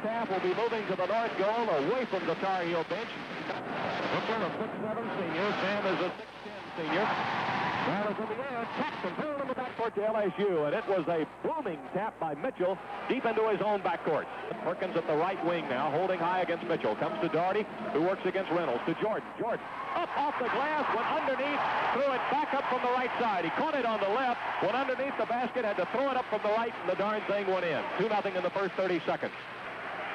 first half will be moving to the north goal, away from the Tar Heel bench. Hooker, a 6'7 senior. Sam is a 6'10 senior. Ball is in the air, tapped and thrown in the backcourt to LSU, and it was a booming tap by Mitchell deep into his own backcourt. Perkins at the right wing now, holding high against Mitchell. Comes to Doherty, who works against Reynolds. To Jordan. Jordan up off the glass, went underneath, threw it back up from the right side. He caught it on the left, went underneath the basket, had to throw it up from the right, and the darn thing went in. 2 nothing in the first 30 seconds.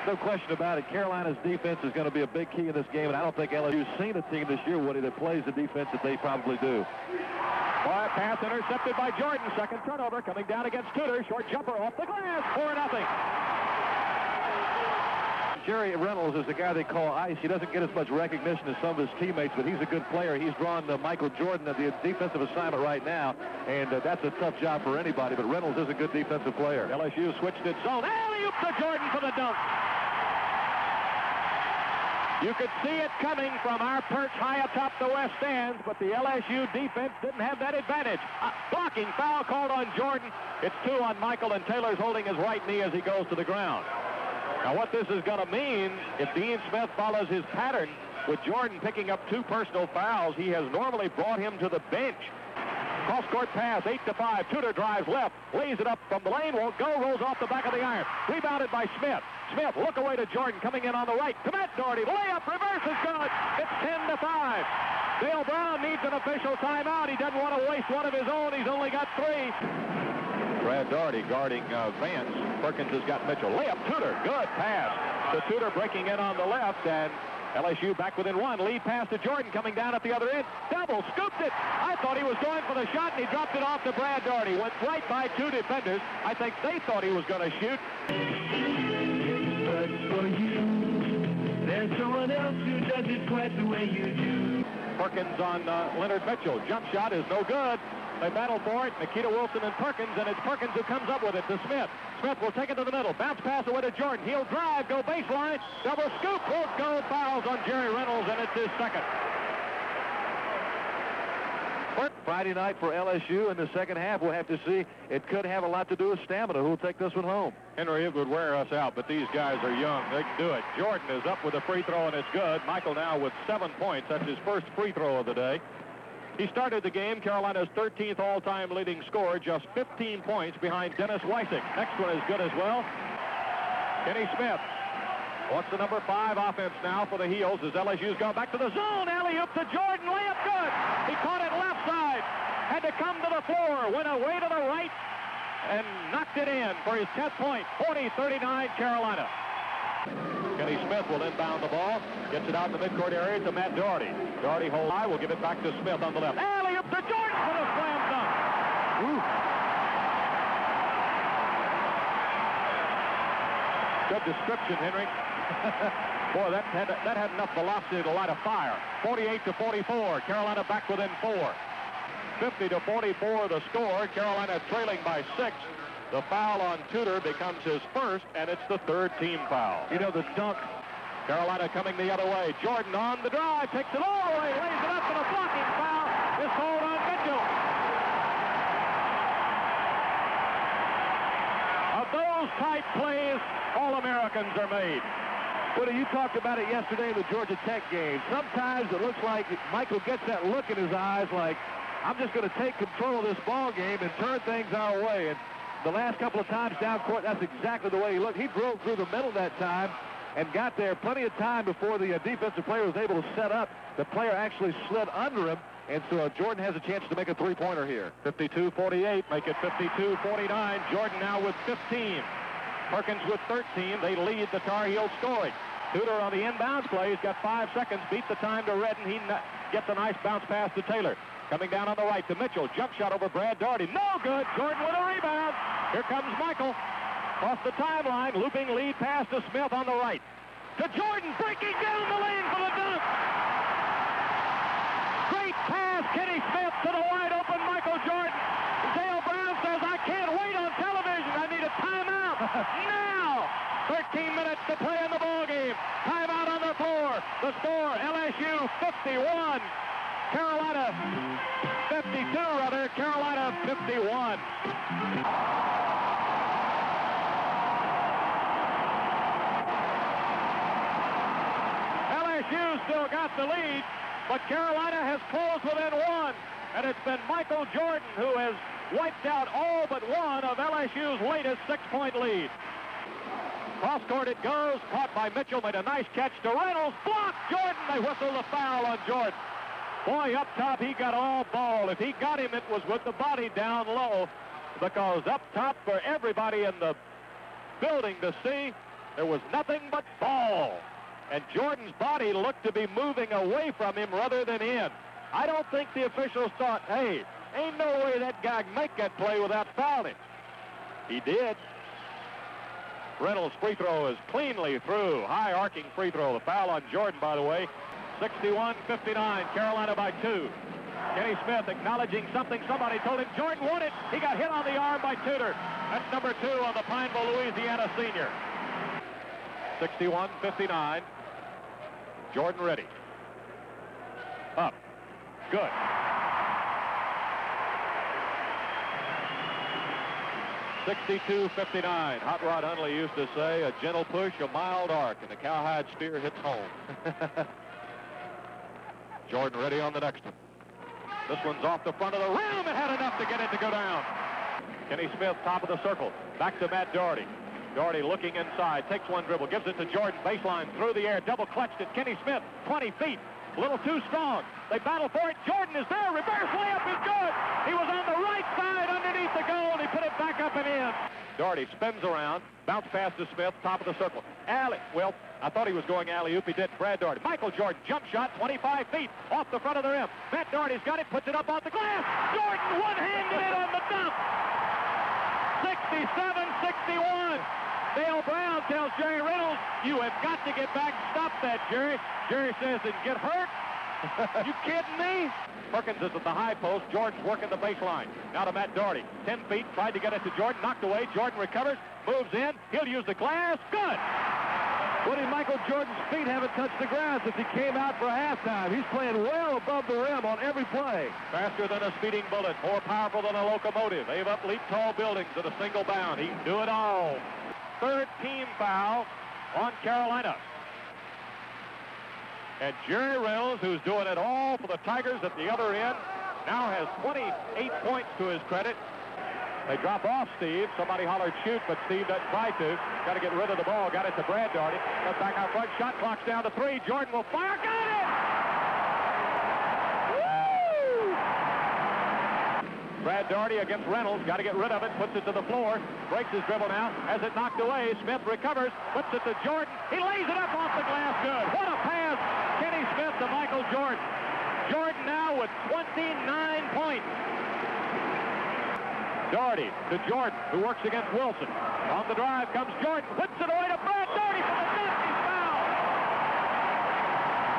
No question about it. Carolina's defense is going to be a big key in this game, and I don't think LSU's seen a team this year, Woody, that plays the defense that they probably do. Boy, pass intercepted by Jordan. Second turnover coming down against Tudor. Short jumper off the glass. 4 nothing. Jerry Reynolds is the guy they call Ice. He doesn't get as much recognition as some of his teammates, but he's a good player. He's drawn uh, Michael Jordan at the defensive assignment right now, and uh, that's a tough job for anybody, but Reynolds is a good defensive player. LSU switched its zone. Alley-oop to Jordan for the dunk. You could see it coming from our perch high atop the west stands, but the LSU defense didn't have that advantage. A blocking foul called on Jordan. It's two on Michael, and Taylor's holding his right knee as he goes to the ground. Now, what this is going to mean, if Dean Smith follows his pattern with Jordan picking up two personal fouls, he has normally brought him to the bench. Cross-court pass, 8 to 5. Tudor drives left, lays it up from the lane, won't go, rolls off the back of the iron. Rebounded by Smith. Smith, look away to Jordan, coming in on the right. To Matt Doherty, layup, reverse is good. It's 10 to 5. Dale Brown needs an official timeout. He doesn't want to waste one of his own. He's only got three. Brad Daugherty guarding uh, Vance. Perkins has got Mitchell. Layup, Tudor, good pass. The Tudor breaking in on the left, and LSU back within one. Lead pass to Jordan coming down at the other end. Double, scooped it. I thought he was going for the shot, and he dropped it off to Brad Daugherty. Went right by two defenders. I think they thought he was going to shoot. But for you, there's someone else who does it quite the way you do. Perkins on uh, Leonard Mitchell. Jump shot is no good. They battle for it. Nikita Wilson and Perkins, and it's Perkins who comes up with it to Smith. Smith will take it to the middle. Bounce pass away to Jordan. He'll drive, go baseline. Double scoop. Won't go. Fouls on Jerry Reynolds, and it's his second. Friday night for LSU in the second half. We'll have to see. It could have a lot to do with stamina. Who'll take this one home? Henry, it would wear us out, but these guys are young. They can do it. Jordan is up with a free throw, and it's good. Michael now with seven points. That's his first free throw of the day. He started the game, Carolina's 13th all-time leading scorer, just 15 points behind Dennis Wuycik. Next one is good as well. Kenny Smith. What's the number five offense now for the Heels as LSU's gone back to the zone. Alley-oop to Jordan. Layup good. He caught it left side. Had to come to the floor. Went away to the right and knocked it in for his 10th point. 40-39 Carolina. Kenny Smith will inbound the ball. Gets it out in the midcourt area to Matt Doherty. Doherty hold high. Will give it back to Smith on the left. Alley-oop to Jordan for the slam dunk. Good description, Henry. Boy, that had, that had enough velocity to light a fire. 48 to 44. Carolina back within four. 50 to 44 the score. Carolina trailing by six. The foul on Tudor becomes his first, and it's the third team foul. You know, the dunk. Carolina coming the other way. Jordan on the drive, takes it all the way, lays it up, and a blocking foul is called on Mitchell. Of those type plays, All-Americans are made. Woody, you talked about it yesterday in the Georgia Tech game. Sometimes it looks like Michael gets that look in his eyes like, I'm just going to take control of this ball game and turn things our way. And the last couple of times down court, that's exactly the way he looked. He drove through the middle that time and got there plenty of time before the uh, defensive player was able to set up. The player actually slid under him, and so uh, Jordan has a chance to make a three-pointer here. 52-48, make it 52-49. Jordan now with 15. Perkins with 13. They lead the Tar Heels scoring. Tudor on the inbounds play. He's got five seconds. Beat the time to Redden. He gets a nice bounce pass to Taylor. Coming down on the right to Mitchell. Jump shot over Brad Daugherty. No good. Jordan with a rebound. Here comes Michael. Off the timeline. Looping lead pass to Smith on the right. To Jordan. Breaking down the lane for the dunk. Great pass. Kenny Smith to the wide open Michael Jordan. Dale Brown says, I can't wait on television. I need a timeout. now. 13 minutes to play in the ball game. Timeout on the floor. The score, LSU 51. Carolina 52, rather. Carolina 51. LSU still got the lead, but Carolina has closed within one. And it's been Michael Jordan who has wiped out all but one of LSU's latest six-point lead. Cross court it goes, caught by Mitchell, made a nice catch to Reynolds, blocked Jordan, they whistle the foul on Jordan. Boy, up top, he got all ball. If he got him, it was with the body down low because up top for everybody in the building to see, there was nothing but ball. And Jordan's body looked to be moving away from him rather than in. I don't think the officials thought, hey, ain't no way that guy can make that play without fouling. He did. Reynolds' free throw is cleanly through. High arcing free throw. The foul on Jordan, by the way. 61-59, Carolina by two. Kenny Smith acknowledging something. Somebody told him Jordan it. He got hit on the arm by Tudor. That's number two on the Pineville, Louisiana senior. 61-59. Jordan ready. Up. Good. Sixty-two fifty-nine. Hot Rod Hundley used to say, a gentle push, a mild arc, and the cowhide spear hits home. Jordan ready on the next one. This one's off the front of the rim. It had enough to get it to go down. Kenny Smith, top of the circle. Back to Matt Doherty. Doherty looking inside, takes one dribble, gives it to Jordan, baseline, through the air, double clutched it. Kenny Smith, 20 feet, a little too strong. They battle for it. Jordan is there. Reverse layup is good. He was on the right side underneath the goal, and he put it back up and in. Doherty spins around, bounce pass to Smith, top of the circle. Alley, well, I thought he was going alley-oop. He didn't. Brad Daugherty. Michael Jordan, jump shot, 25 feet, off the front of the rim. Matt Doherty's got it, puts it up off the glass. Jordan one-handed it on the dump. 67-61. Dale Brown tells Jerry Reynolds, you have got to get back stop that, Jerry. Jerry says, and get hurt? You kidding me? Perkins is at the high post. Jordan's working the baseline. Now to Matt Doherty. 10 feet, tried to get it to Jordan, knocked away. Jordan recovers, moves in. He'll use the glass. Good. Woody Michael Jordan's feet haven't touched the ground since he came out for halftime. He's playing well above the rim on every play. Faster than a speeding bullet, more powerful than a locomotive. They've up leap tall buildings at a single bound. He can do it all. Third team foul on Carolina. And Jerry Reynolds, who's doing it all for the Tigers at the other end, now has 28 points to his credit. They drop off Steve. Somebody hollered shoot, but Steve doesn't try to. Got to get rid of the ball. Got it to Brad Daugherty. Cut back out front. Shot clock's down to three. Jordan will fire. Got it! Brad Daugherty against Reynolds. Got to get rid of it. Puts it to the floor. Breaks his dribble now. Has it knocked away. Smith recovers. Puts it to Jordan. He lays it up off the glass. Good. What a pass. Kenny Smith to Michael Jordan. Jordan now with 29 points. Doherty to Jordan, who works against Wilson. On the drive comes Jordan, whips it away to Brad Daugherty for the net. He's fouled.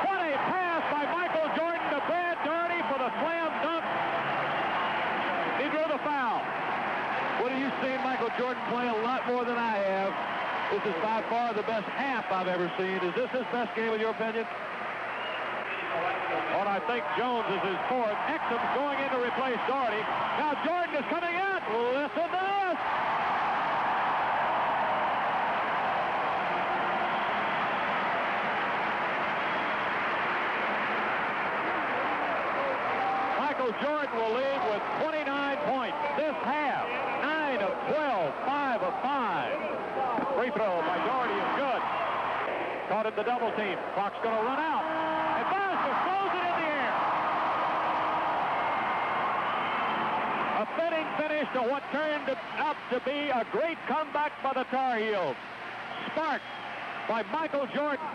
What a pass by Michael Jordan to Brad Daugherty for the slam dunk. He drew the foul. What are you seeing Michael Jordan play a lot more than I have? This is by far the best half I've ever seen. Is this his best game in your opinion? What I think Jones is his fourth. Exum's going in to replace Doherty. Now Jordan is coming out. Listen to this. Michael Jordan will lead with 29 points this half. 9 of 12, 5 of 5. Free throw by Doherty is good. Caught in the double team. Clock's going to run out. And Bowser throws it in the air. A fitting finish to what turned out to be a great comeback by the Tar Heels. Sparked by Michael Jordan.